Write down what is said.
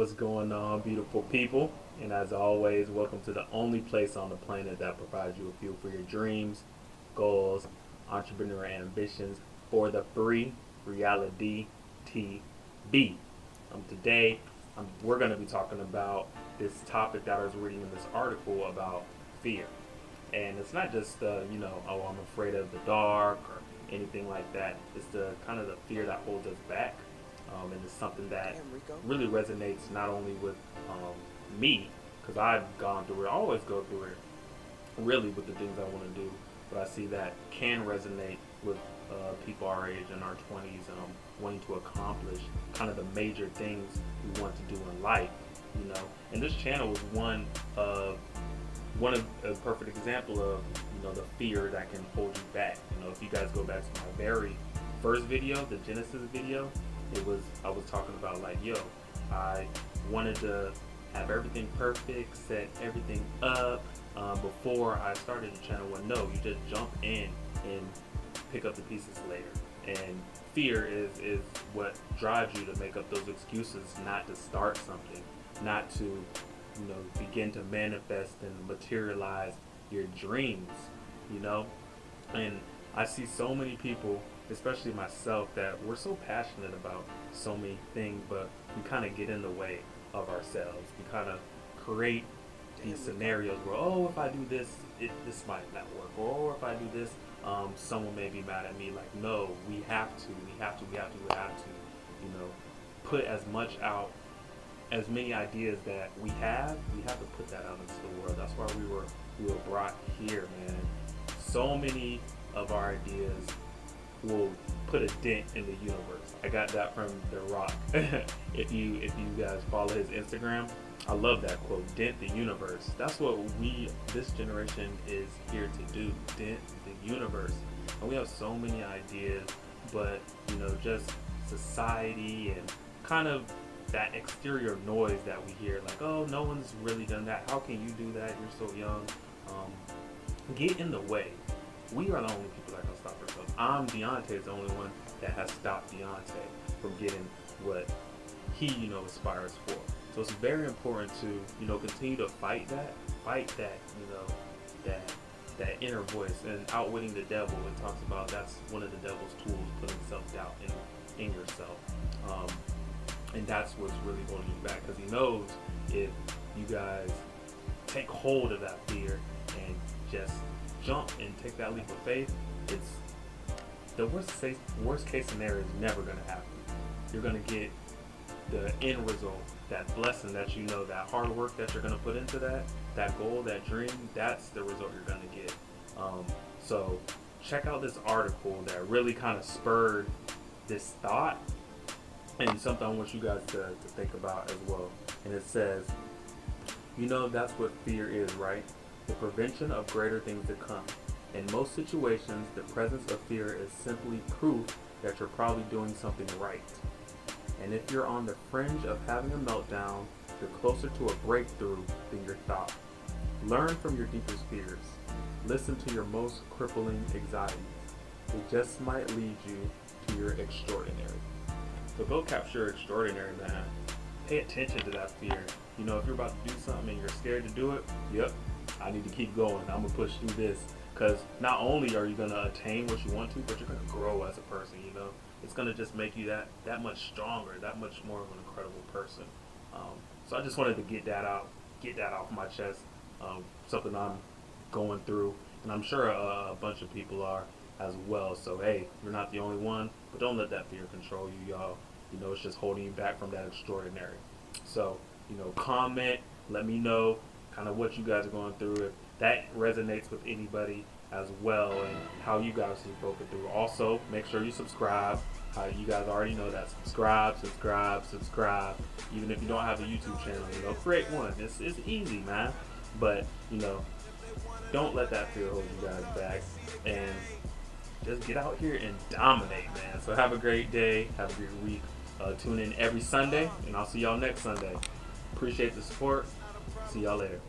What's going on, beautiful people? And as always, welcome to the only place on the planet that provides you a fuel for your dreams, goals, entrepreneur ambitions for the free Realidee TV. Um, today, um, we're going to be talking about this topic that I was reading in this article about fear. And it's not just, uh, you know, oh, I'm afraid of the dark or anything like that. It's the kind of the fear that holds us back um, and it's something that really resonates not only with um, me, because I've gone through it, I always go through it, really with the things I want to do, but I see that can resonate with uh, people our age in our 20s, um, wanting to accomplish kind of the major things we want to do in life, you know. And this channel is one of one of a perfect example of you know the fear that can hold you back. You know, if you guys go back to my very first video, the Genesis video, it was I was talking about like, yo, I wanted to have everything perfect, set everything up um, before I started the channel. Well, no, you just jump in and pick up the pieces later. And fear is is what drives you to make up those excuses not to start something, not to you know begin to manifest and materialize your dreams. You know, and I see so many people especially myself, that we're so passionate about so many things, but we kind of get in the way of ourselves. We kind of create these scenarios where, oh, if I do this, it, this might not work, or oh, if I do this, um, someone may be mad at me. Like, no, we have to, we have to, we have to, we have to, you know, put as much out, as many ideas that we have, we have to put that out into the world. That's why we were we were brought here, man. So many of our ideas will put a dent in the universe. I got that from The Rock. if you if you guys follow his Instagram, I love that quote. Dent the universe. That's what we this generation is here to do. Dent the universe. And we have so many ideas, but you know, just society and kind of that exterior noise that we hear, like, oh, no one's really done that. How can you do that? You're so young. Um, get in the way. We are the only people that can stop ourselves. I'm Diante the only one that has stopped Diante from getting what he, you know, aspires for. So it's very important to, you know, continue to fight that, fight that, you know, that that inner voice and outwitting the devil. It talks about that's one of the devil's tools, putting self-doubt in, in yourself. Um, and that's what's really holding you back because he knows if you guys take hold of that fear and just jump and take that leap of faith, it's the worst case, worst case scenario is never going to happen. You're going to get the end result, that blessing that you know, that hard work that you're going to put into that, that goal, that dream, that's the result you're going to get. Um, so check out this article that really kind of spurred this thought and something I want you guys to, to think about as well. And it says, you know, that's what fear is, right? The prevention of greater things to come. In most situations, the presence of fear is simply proof that you're probably doing something right. And if you're on the fringe of having a meltdown, you're closer to a breakthrough than your thought. Learn from your deepest fears. Listen to your most crippling anxieties. It just might lead you to your extraordinary. So go capture extraordinary, man. Pay attention to that fear. You know, if you're about to do something and you're scared to do it, yep, I need to keep going. I'm gonna push through this because not only are you going to attain what you want to, but you're going to grow as a person. You know, it's going to just make you that that much stronger, that much more of an incredible person. Um, so I just wanted to get that out, get that off my chest. Um, something I'm going through, and I'm sure a, a bunch of people are as well. So hey, you're not the only one, but don't let that fear control you, y'all. You know, it's just holding you back from that extraordinary. So you know, comment, let me know kind of what you guys are going through. If that resonates with anybody as well and how you guys have broken through. Also, make sure you subscribe. Uh, you guys already know that. Subscribe, subscribe, subscribe. Even if you don't have a YouTube channel, you know, create one. It's, it's easy, man. But, you know, don't let that fear hold you guys back. And just get out here and dominate, man. So have a great day. Have a great week. Uh, tune in every Sunday, and I'll see y'all next Sunday. Appreciate the support. See y'all later.